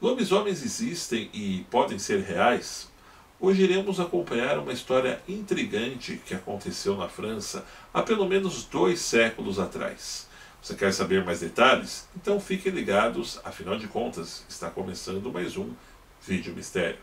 Lobisomens existem e podem ser reais? Hoje iremos acompanhar uma história intrigante que aconteceu na França há pelo menos dois séculos atrás. Você quer saber mais detalhes? Então fiquem ligados, afinal de contas, está começando mais um Vídeo Mistério.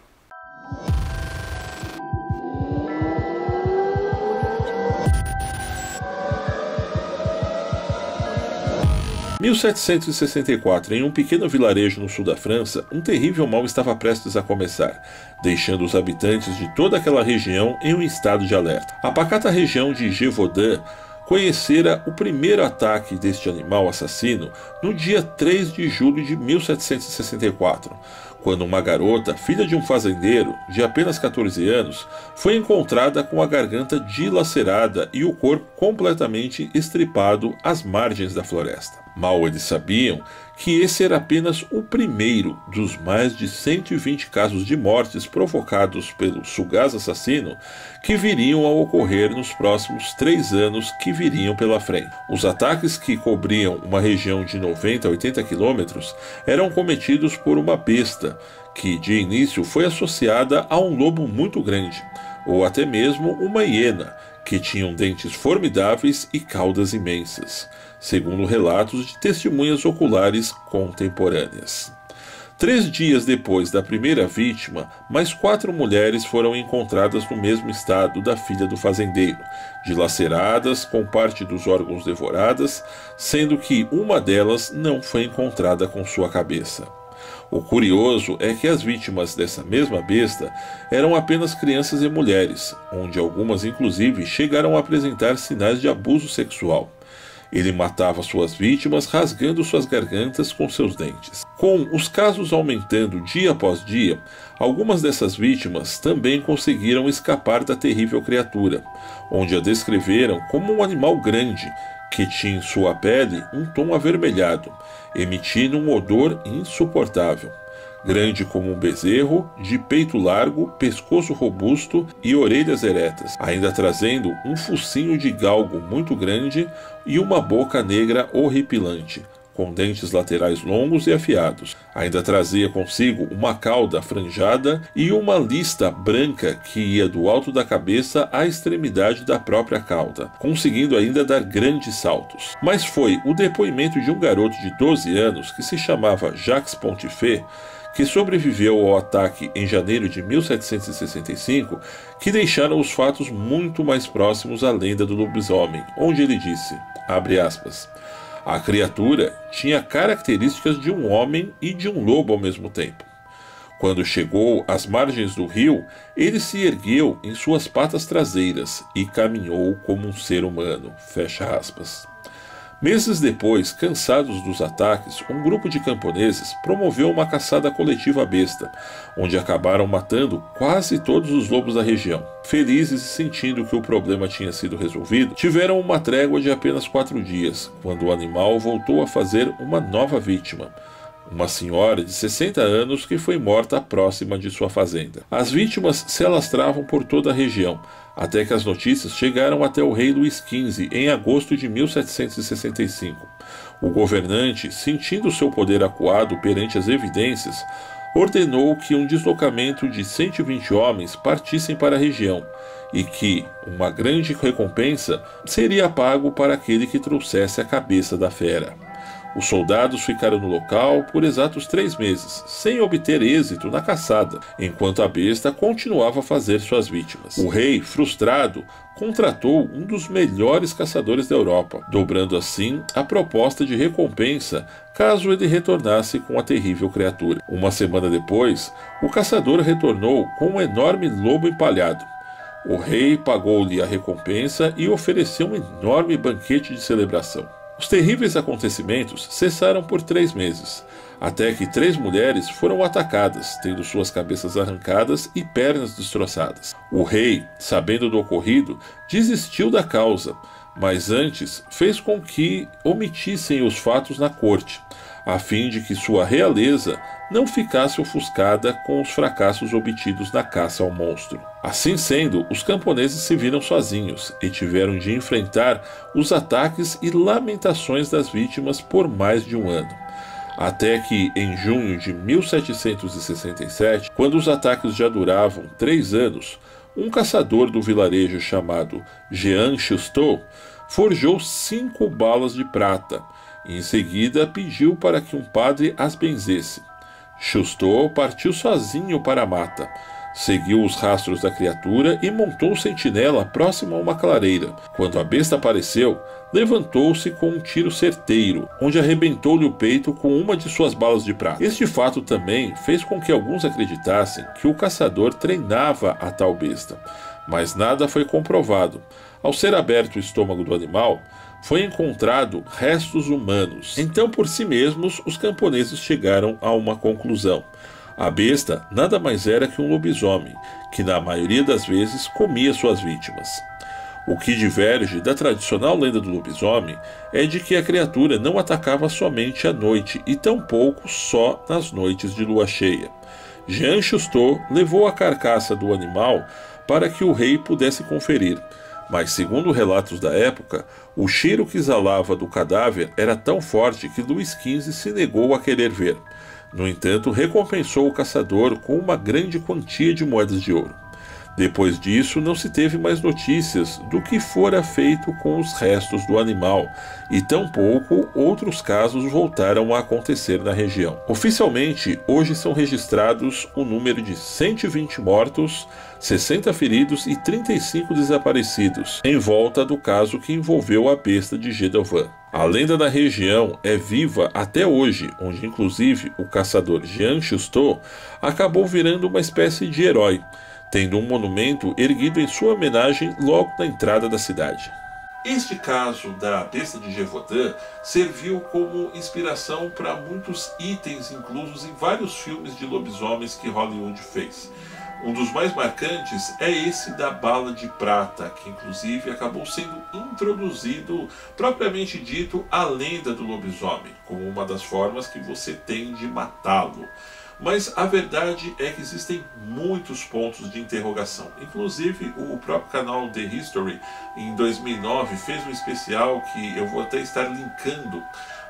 1764, em um pequeno vilarejo no sul da França, um terrível mal estava prestes a começar, deixando os habitantes de toda aquela região em um estado de alerta. A pacata região de Gévaudan conhecera o primeiro ataque deste animal assassino no dia 3 de julho de 1764, quando uma garota, filha de um fazendeiro de apenas 14 anos, foi encontrada com a garganta dilacerada e o corpo completamente estripado às margens da floresta. Mal eles sabiam que esse era apenas o primeiro dos mais de 120 casos de mortes provocados pelo sugaz assassino que viriam a ocorrer nos próximos três anos que viriam pela frente. Os ataques que cobriam uma região de 90 a 80 quilômetros eram cometidos por uma besta que de início foi associada a um lobo muito grande, ou até mesmo uma hiena, que tinham dentes formidáveis e caudas imensas segundo relatos de testemunhas oculares contemporâneas. Três dias depois da primeira vítima, mais quatro mulheres foram encontradas no mesmo estado da filha do fazendeiro, dilaceradas, com parte dos órgãos devoradas, sendo que uma delas não foi encontrada com sua cabeça. O curioso é que as vítimas dessa mesma besta eram apenas crianças e mulheres, onde algumas inclusive chegaram a apresentar sinais de abuso sexual. Ele matava suas vítimas rasgando suas gargantas com seus dentes. Com os casos aumentando dia após dia, algumas dessas vítimas também conseguiram escapar da terrível criatura, onde a descreveram como um animal grande que tinha em sua pele um tom avermelhado, emitindo um odor insuportável grande como um bezerro, de peito largo, pescoço robusto e orelhas eretas, ainda trazendo um focinho de galgo muito grande e uma boca negra horripilante, com dentes laterais longos e afiados. Ainda trazia consigo uma cauda franjada e uma lista branca que ia do alto da cabeça à extremidade da própria cauda, conseguindo ainda dar grandes saltos. Mas foi o depoimento de um garoto de 12 anos que se chamava Jacques Pontifé que sobreviveu ao ataque em janeiro de 1765, que deixaram os fatos muito mais próximos à lenda do lobisomem, onde ele disse, aspas, a criatura tinha características de um homem e de um lobo ao mesmo tempo. Quando chegou às margens do rio, ele se ergueu em suas patas traseiras e caminhou como um ser humano. Fecha aspas. Meses depois, cansados dos ataques, um grupo de camponeses promoveu uma caçada coletiva à besta, onde acabaram matando quase todos os lobos da região. Felizes e sentindo que o problema tinha sido resolvido, tiveram uma trégua de apenas quatro dias, quando o animal voltou a fazer uma nova vítima uma senhora de 60 anos que foi morta próxima de sua fazenda. As vítimas se alastravam por toda a região, até que as notícias chegaram até o rei Luís XV em agosto de 1765. O governante, sentindo seu poder acuado perante as evidências, ordenou que um deslocamento de 120 homens partissem para a região e que uma grande recompensa seria pago para aquele que trouxesse a cabeça da fera. Os soldados ficaram no local por exatos três meses, sem obter êxito na caçada, enquanto a besta continuava a fazer suas vítimas. O rei, frustrado, contratou um dos melhores caçadores da Europa, dobrando assim a proposta de recompensa caso ele retornasse com a terrível criatura. Uma semana depois, o caçador retornou com um enorme lobo empalhado. O rei pagou-lhe a recompensa e ofereceu um enorme banquete de celebração. Os terríveis acontecimentos cessaram por três meses, até que três mulheres foram atacadas, tendo suas cabeças arrancadas e pernas destroçadas. O rei, sabendo do ocorrido, desistiu da causa, mas antes fez com que omitissem os fatos na corte, a fim de que sua realeza não ficasse ofuscada com os fracassos obtidos na caça ao monstro. Assim sendo, os camponeses se viram sozinhos e tiveram de enfrentar os ataques e lamentações das vítimas por mais de um ano. Até que, em junho de 1767, quando os ataques já duravam três anos, um caçador do vilarejo chamado Jean Chustot forjou cinco balas de prata em seguida, pediu para que um padre as benzesse. Chustot partiu sozinho para a mata Seguiu os rastros da criatura e montou sentinela próximo a uma clareira. Quando a besta apareceu, levantou-se com um tiro certeiro, onde arrebentou-lhe o peito com uma de suas balas de prata. Este fato também fez com que alguns acreditassem que o caçador treinava a tal besta, mas nada foi comprovado. Ao ser aberto o estômago do animal, foi encontrado restos humanos. Então, por si mesmos, os camponeses chegaram a uma conclusão. A besta nada mais era que um lobisomem, que na maioria das vezes comia suas vítimas. O que diverge da tradicional lenda do lobisomem é de que a criatura não atacava somente à noite e tampouco só nas noites de lua cheia. Jean Chustot levou a carcaça do animal para que o rei pudesse conferir, mas segundo relatos da época, o cheiro que exalava do cadáver era tão forte que Luís XV se negou a querer ver. No entanto, recompensou o caçador com uma grande quantia de moedas de ouro. Depois disso, não se teve mais notícias do que fora feito com os restos do animal, e tampouco outros casos voltaram a acontecer na região. Oficialmente, hoje são registrados o número de 120 mortos, 60 feridos e 35 desaparecidos, em volta do caso que envolveu a besta de Gedovan. A lenda da região é viva até hoje, onde inclusive o caçador Jean Chustot acabou virando uma espécie de herói, tendo um monumento erguido em sua homenagem logo na entrada da cidade. Este caso da besta de Gévaudan serviu como inspiração para muitos itens inclusos em vários filmes de lobisomens que Hollywood fez. Um dos mais marcantes é esse da bala de prata, que inclusive acabou sendo introduzido, propriamente dito, a lenda do lobisomem, como uma das formas que você tem de matá-lo. Mas a verdade é que existem muitos pontos de interrogação. Inclusive, o próprio canal The History, em 2009, fez um especial que eu vou até estar linkando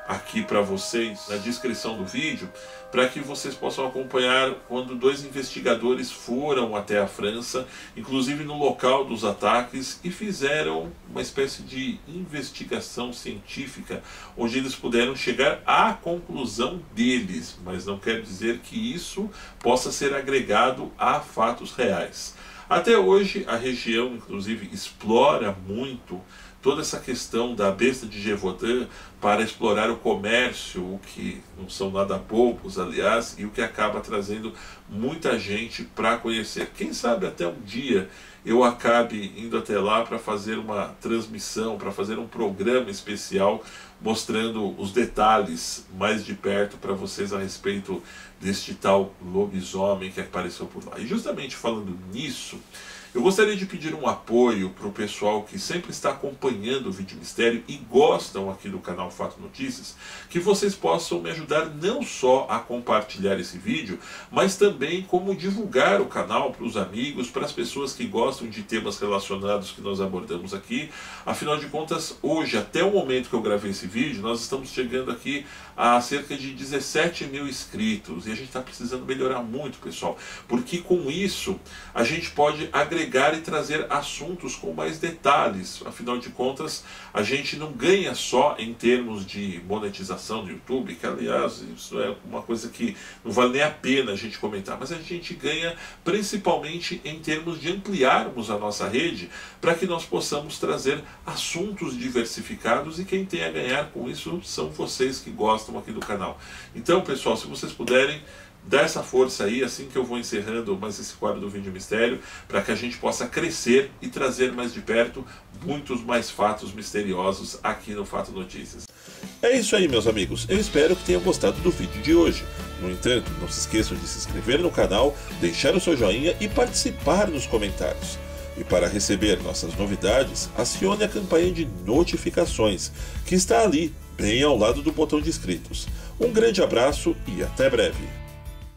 aqui para vocês na descrição do vídeo, para que vocês possam acompanhar quando dois investigadores foram até a França, inclusive no local dos ataques, e fizeram uma espécie de investigação científica, onde eles puderam chegar à conclusão deles, mas não quer dizer que isso possa ser agregado a fatos reais. Até hoje, a região, inclusive, explora muito toda essa questão da besta de Gévaudan para explorar o comércio, o que não são nada poucos, aliás, e o que acaba trazendo muita gente para conhecer. Quem sabe até um dia eu acabe indo até lá para fazer uma transmissão, para fazer um programa especial mostrando os detalhes mais de perto para vocês a respeito deste tal lobisomem que apareceu por lá. E justamente falando nisso, eu gostaria de pedir um apoio para o pessoal que sempre está acompanhando o Vídeo Mistério e gostam aqui do canal Fato Notícias, que vocês possam me ajudar não só a compartilhar esse vídeo, mas também como divulgar o canal para os amigos, para as pessoas que gostam de temas relacionados que nós abordamos aqui. Afinal de contas, hoje, até o momento que eu gravei esse vídeo, nós estamos chegando aqui a cerca de 17 mil inscritos e a gente está precisando melhorar muito, pessoal, porque com isso a gente pode agregar e trazer assuntos com mais detalhes. Afinal de contas, a gente não ganha só em termos de monetização do YouTube, que aliás, isso é uma coisa que não vale nem a pena a gente comentar, mas a gente ganha principalmente em termos de ampliarmos a nossa rede para que nós possamos trazer assuntos diversificados e quem tem a ganhar com isso são vocês que gostam aqui do canal. Então, pessoal, se vocês puderem, dá essa força aí, assim que eu vou encerrando mais esse quadro do Vídeo Mistério, para que a gente possa crescer e trazer mais de perto muitos mais fatos misteriosos aqui no Fato Notícias. É isso aí, meus amigos. Eu espero que tenham gostado do vídeo de hoje. No entanto, não se esqueçam de se inscrever no canal, deixar o seu joinha e participar nos comentários. E para receber nossas novidades, acione a campanha de notificações, que está ali, bem ao lado do botão de inscritos. Um grande abraço e até breve!